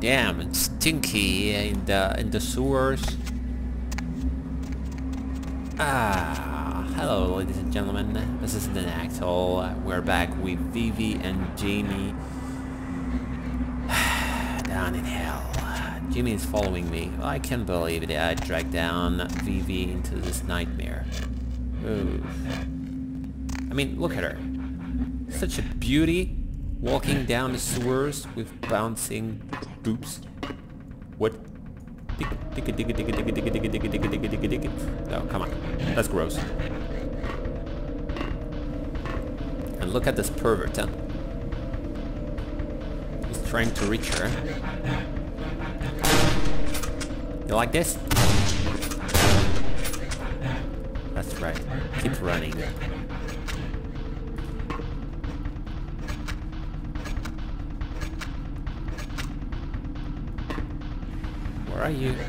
Damn, it's stinky in the in the sewers. Ah, hello, ladies and gentlemen. This is the Nagtol. We're back with Vivi and Jamie. down in hell. Jimmy is following me. I can't believe it. I dragged down Vivi into this nightmare. Ooh. I mean, look at her. Such a beauty, walking down the sewers with bouncing boobs. What? No, come on. That's gross. And look at this pervert, huh? He's trying to reach her. You like this? That's right. Keep running. Where are you?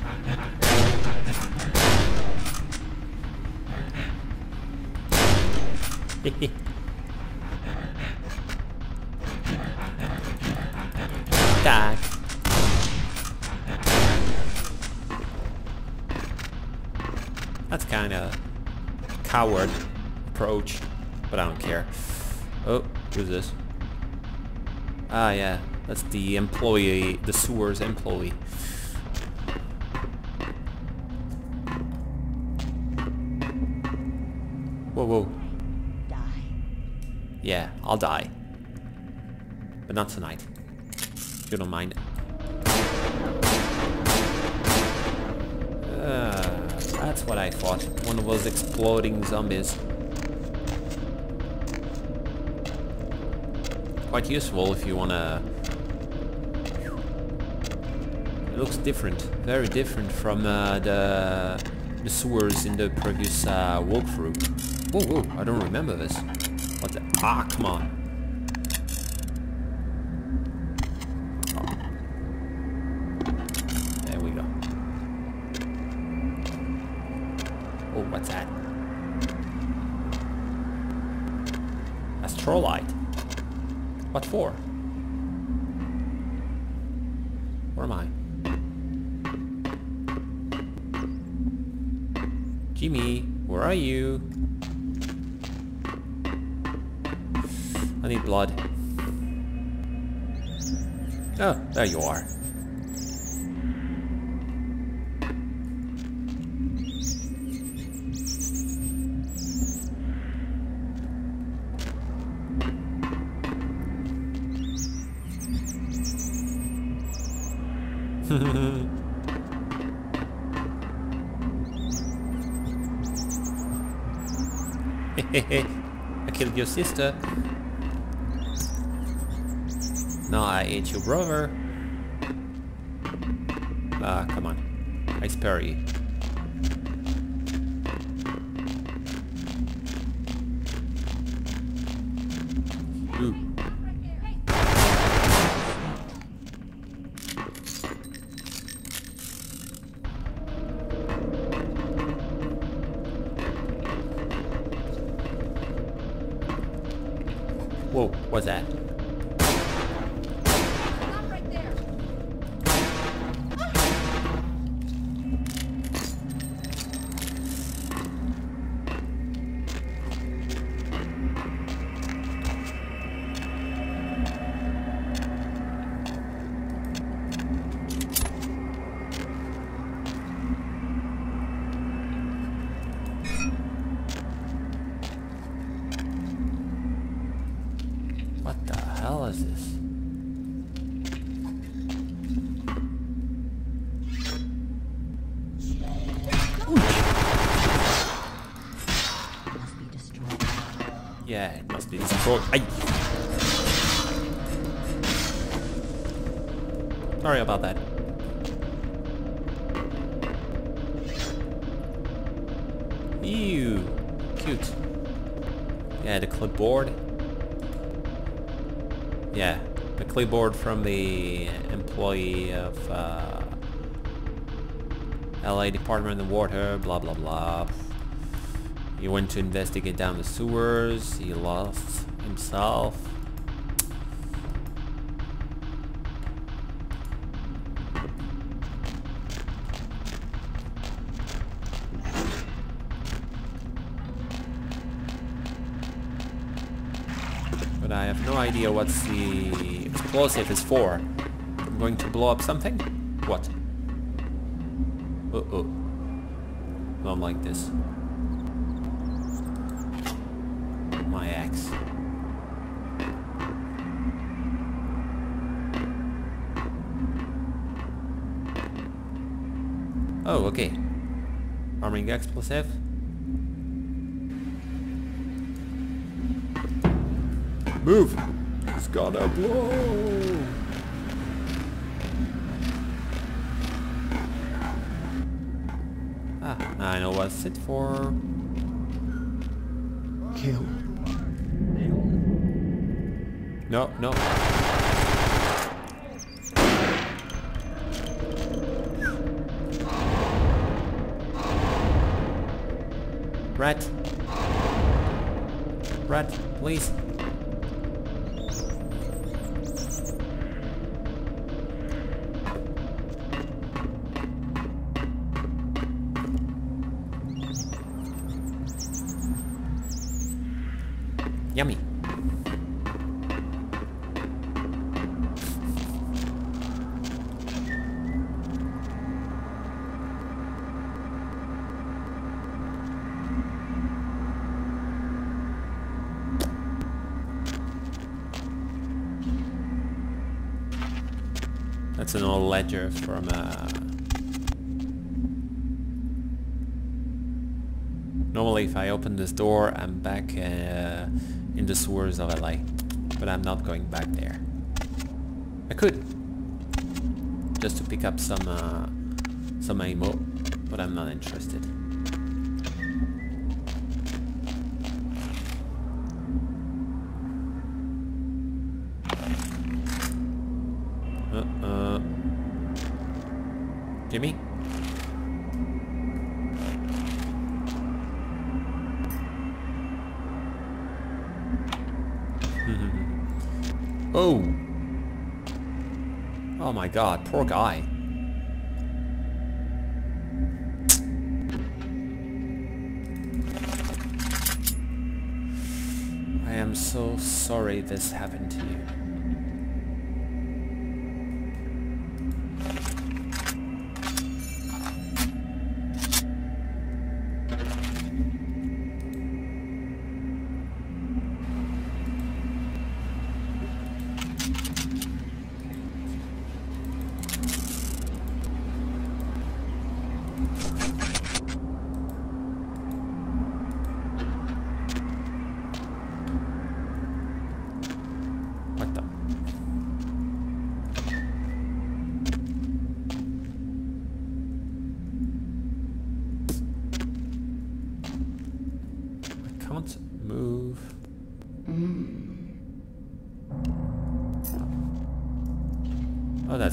Tak. That's kind of coward approach, but I don't care. Oh, who's this? Ah, yeah, that's the employee, the sewers employee. Whoa. Die. Yeah, I'll die. But not tonight. If you don't mind. Uh, that's what I thought. One of those exploding zombies. Quite useful if you wanna... It looks different. Very different from uh, the, the sewers in the previous uh, walkthrough. Whoa, whoa, I don't remember this. What the... Ah, come on. There we go. Oh, what's that? Astrolite. What for? Where am I? Jimmy, where are you? I need blood. Oh, there you are. I killed your sister. No, I ate your brother. Ah, come on. I spare you. Sorry about that. Ew, cute. Yeah, the clipboard. Yeah, the clipboard from the employee of uh, LA Department of Water, blah blah blah. He went to investigate down the sewers, he lost himself. But I have no idea what the explosive is for. I'm going to blow up something? What? Uh-oh. Not like this. My axe. Oh, okay. Arming explosive. Move! It's gonna blow! Ah, I know what's it for. Kill. No, no. Rat. Brett, please. That's an old ledger from uh Normally if I open this door I'm back uh, in the sewers of LA. But I'm not going back there. I could. Just to pick up some uh, some ammo, but I'm not interested. Jimmy? oh! Oh my god, poor guy. I am so sorry this happened to you.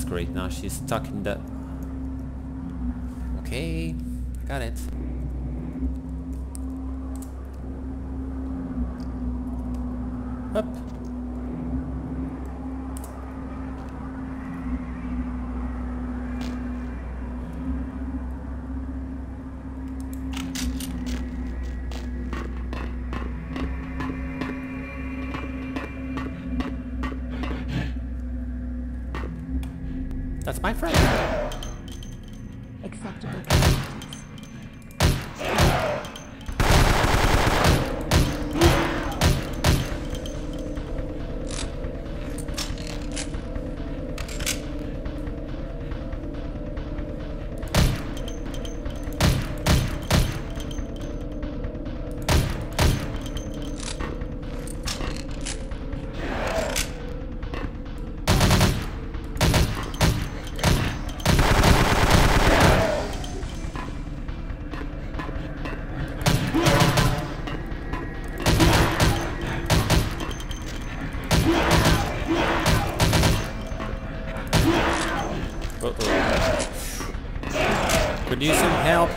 Great. Now she's stuck in the... Okay, got it. Up. My friend.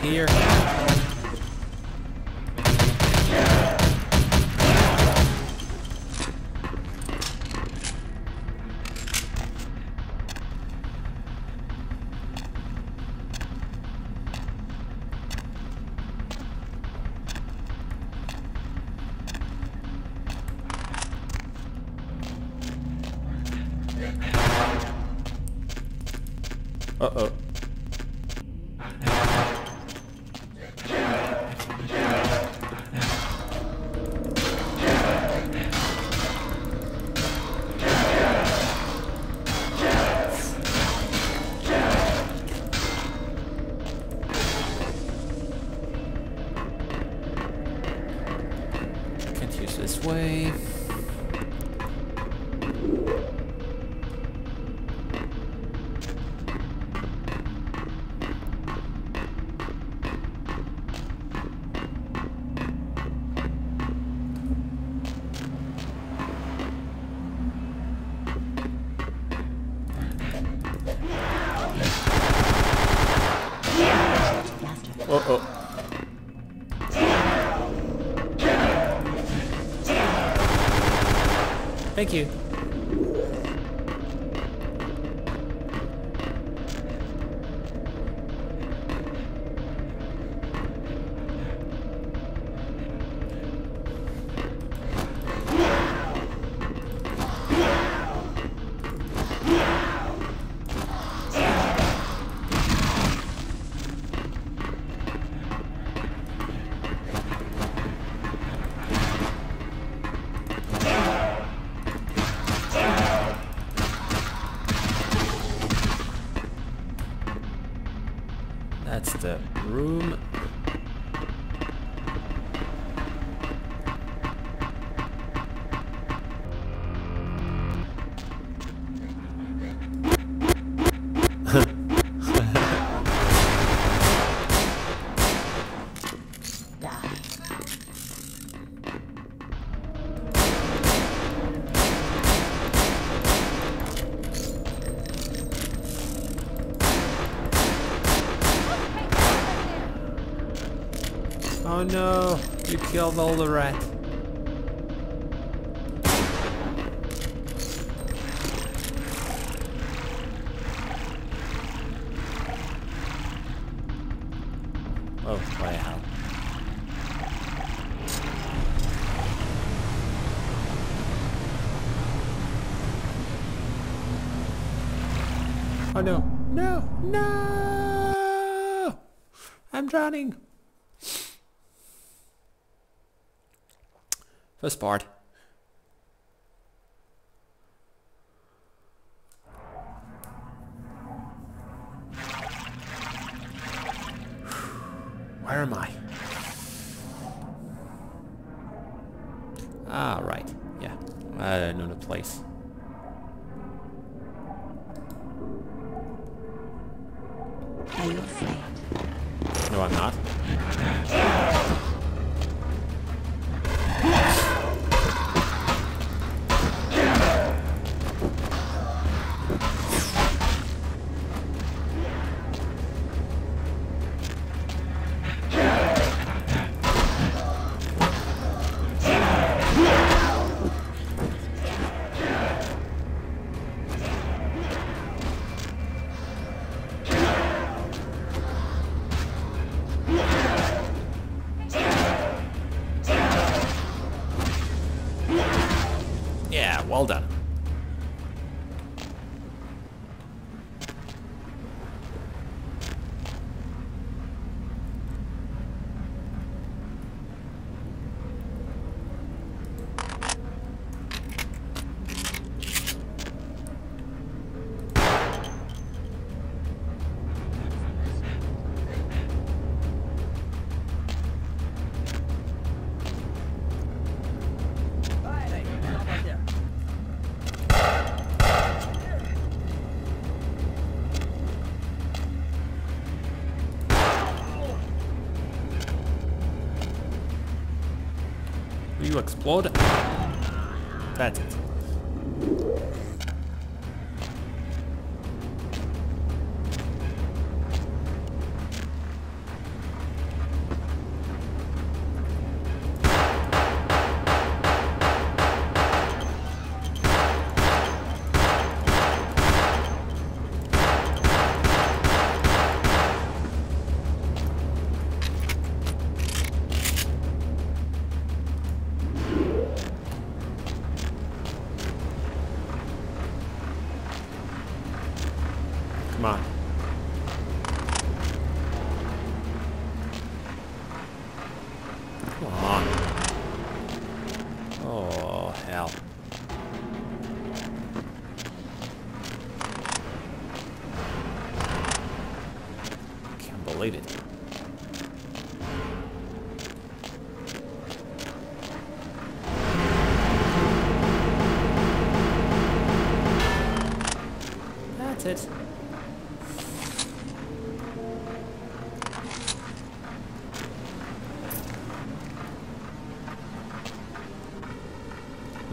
Here. This way. Thank you. Oh no, you killed all the rat. Oh, by hell. Oh no, no, no! I'm drowning. First part. Where am I? Ah, right. Yeah. I know the place. Are you afraid? No, I'm not. well done. You explode? That's it. Come on. Come on. Oh, hell.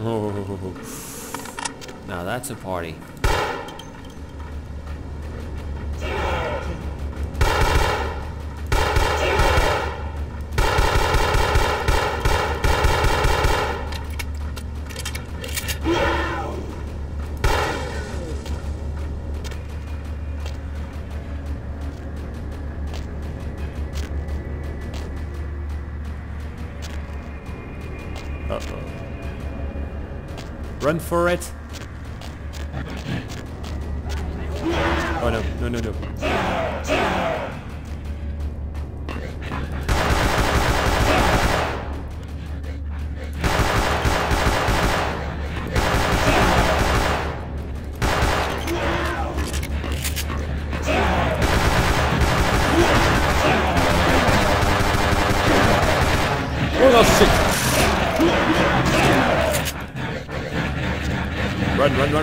Now that's a party. for it.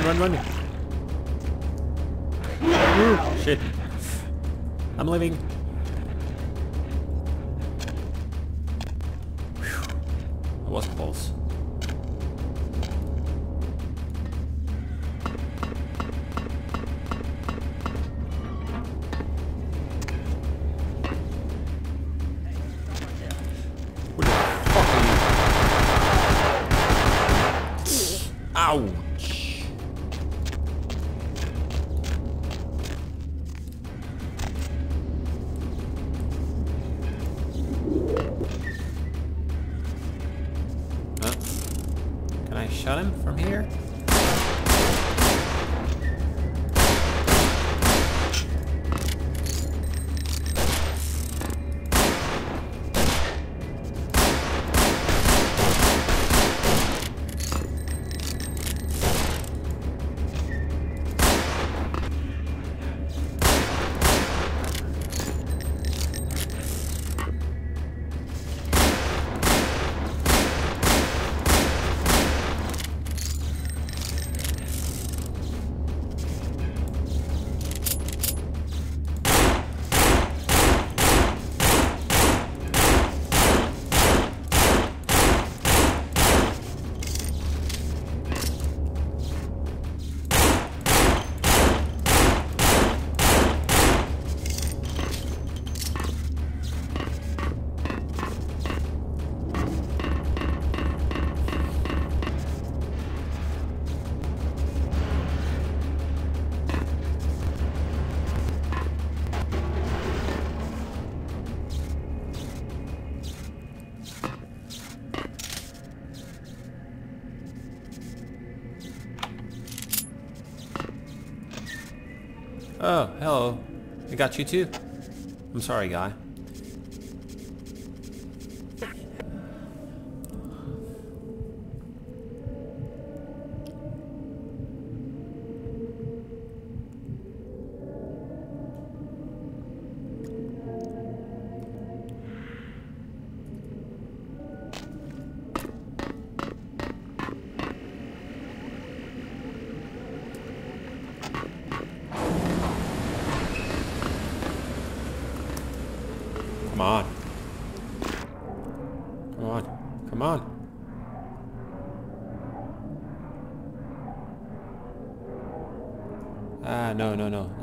run, run. Ooh, shit. I'm living. Hello. I got you too. I'm sorry, guy.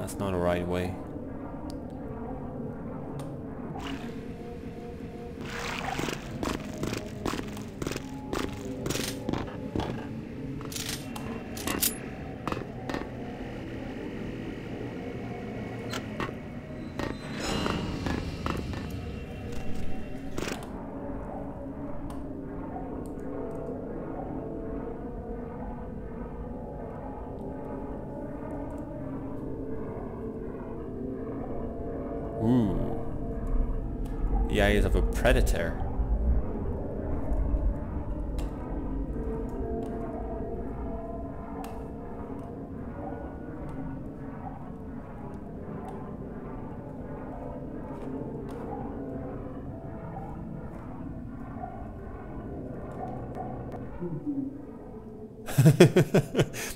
That's not the right way. the eyes of a predator.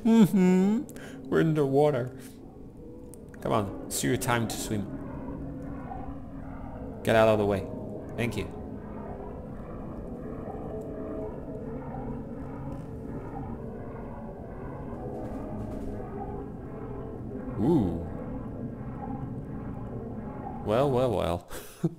mm-hmm. We're underwater. Come on, it's your time to swim. Get out of the way. Thank you. Ooh. Well, well, well.